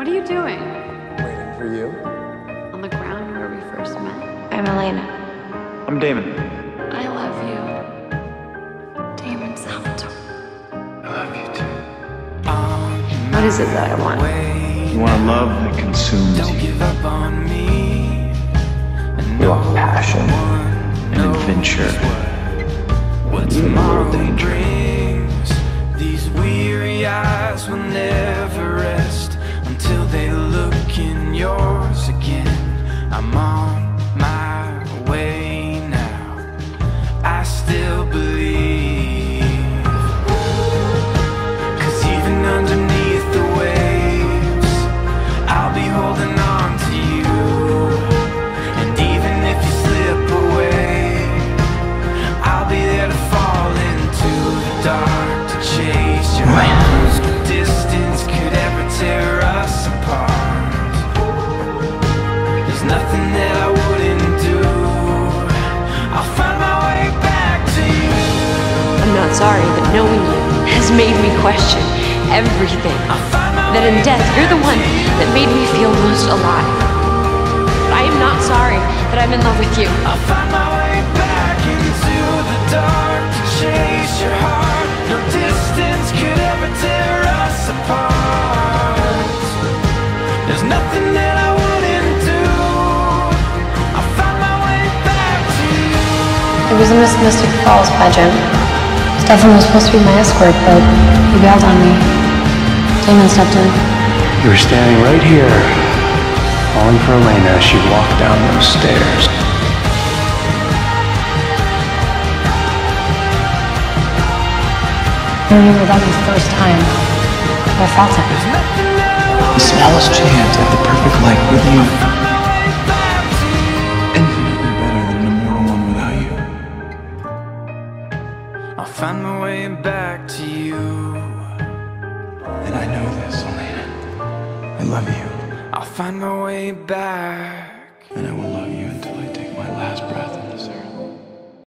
What are you doing? Waiting for you. On the ground where we first met? I'm Elena. I'm Damon. I love you. Damon Salvatore. I love you too. What is it that I want? You want a love that consumes Don't you. You want passion and adventure. Even a little danger. These weary eyes will never rest not sorry, but knowing you has made me question everything. That in death, you're the one that made me feel most alive. But I am not sorry that I'm in love with you. I'll find my way back into the dark to chase your heart. No distance could ever tear us apart. There's nothing that I wouldn't do. I'll my way back you. It was a Miss Mystic Falls pageant. Stefan was supposed to be my escort, but he bailed on me. Damon stepped in. You were standing right here, falling for Elena as she walked down those stairs. I remember that was the first time I felt it. The smallest chance at the perfect life with you. I'll find my way back to you. And I know this, Elena. I love you. I'll find my way back. And I will love you until I take my last breath.